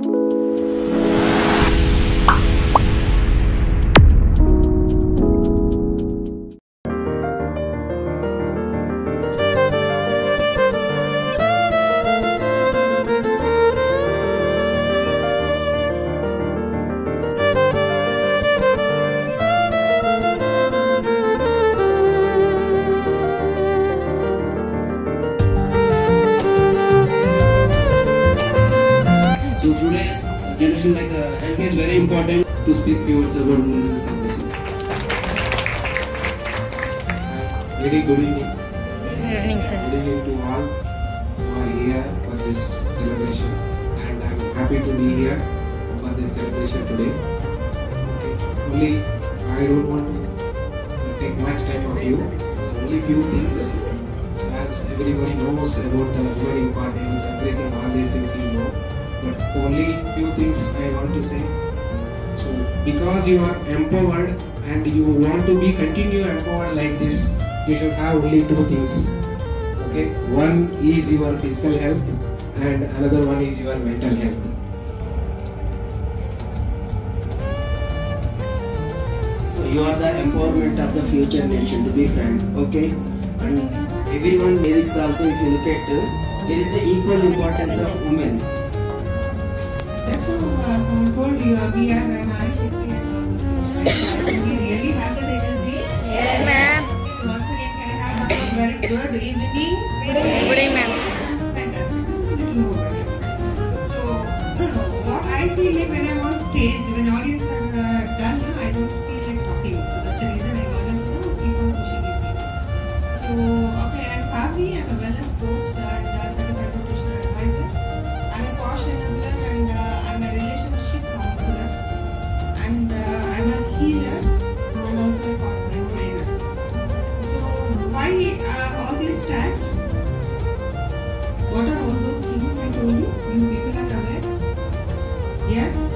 So very important to speak few words about health. Very good evening. Good evening, sir. Good evening to all who are here for this celebration, and I'm happy to be here for this celebration today. Okay. Only I don't want to take much time of you, so only few things. So as everybody knows about the women importance, everything, all these things you know, but only few things I want to say. So because you are empowered and you want to be continue empowered like this, you should have only two things. Okay, one is your physical health and another one is your mental health. So you are the empowerment of the future nation to be frank, okay? And everyone Vedics also if you look at uh, there is the equal importance of women. Uh, someone told you uh, we are a Nari Shakti and all those things. Right? we really have that energy. Yes, ma'am. So once again, can I have a very good evening? Good evening, ma'am. Fantastic. This is a little more. So. What I feel like when I'm on stage, when audience Yes?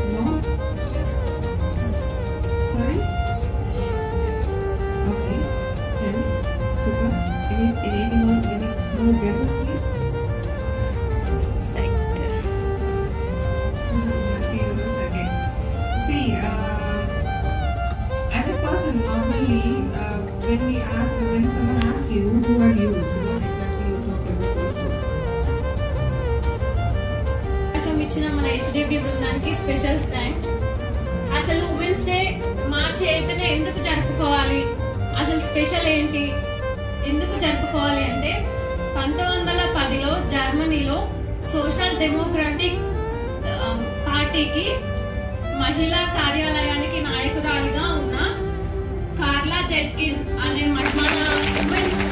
ఇచ్చిన మన HDB బృందానికి special thanks అసలు women's day మార్చి ఎయిత్నే ఎందుకు జరుపుకోవాలి? అసలు special ఏంటి? ఎందుకు జరుపుకోవాలి అంటే పంతొమ్మిది వందల పదిలో జర్మనీలో సోషల్ డెమోక్రటిక్ um, పార్టీకి మహిళా కార్యాలయానికి నాయకురాలిగా ఉన్న కార్లా జెట్కిన్ అనే మహిళ women's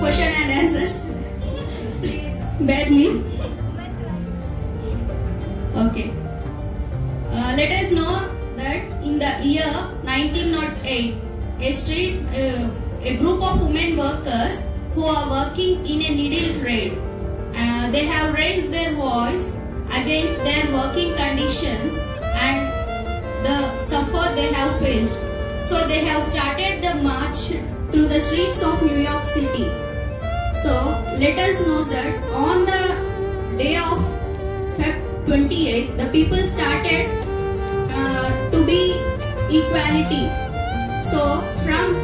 question and answers. Please bear me. Okay. Uh, let us know that in the year 1908, a street, uh, a group of women workers who are working in a needle trade, uh, they have raised their voice against their working conditions and the suffer they have faced. So they have started the march through the streets of New York City. So let us know that on the day of Feb 28th, the people started uh, to be equality. So from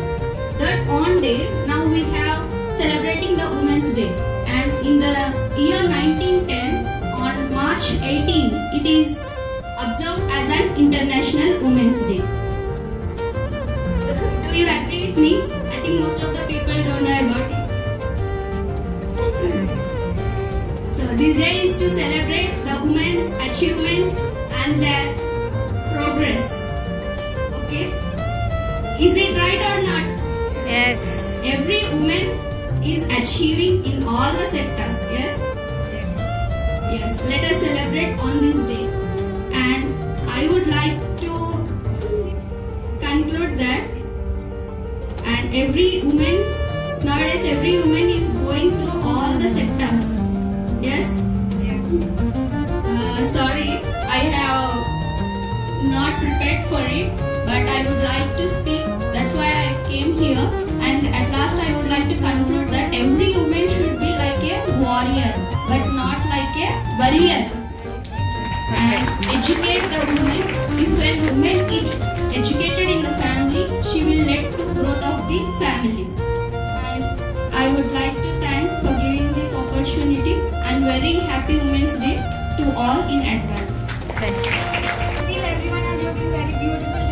that on day, now we have celebrating the Women's Day. And in the year 1910, on March 18, it is observed as an International Women's Day. Do you agree with me? I think most of the people don't know about it. This day is to celebrate the women's achievements and their progress. Okay? Is it right or not? Yes. Every woman is achieving in all the sectors, yes? Yes, let us celebrate on this day. And I would like to conclude that and every woman, nowadays every woman is going through all the sectors. Yes? Uh, sorry, I have not prepared for it, but I would like to speak. That's why I came here. And at last, I would like to conclude that every woman should be like a warrior, but not like a warrior. And educate the woman. If a woman is educated in the family, she will lead to growth of the family. And I would like to all in advance. Thank you. feel everyone are looking very beautiful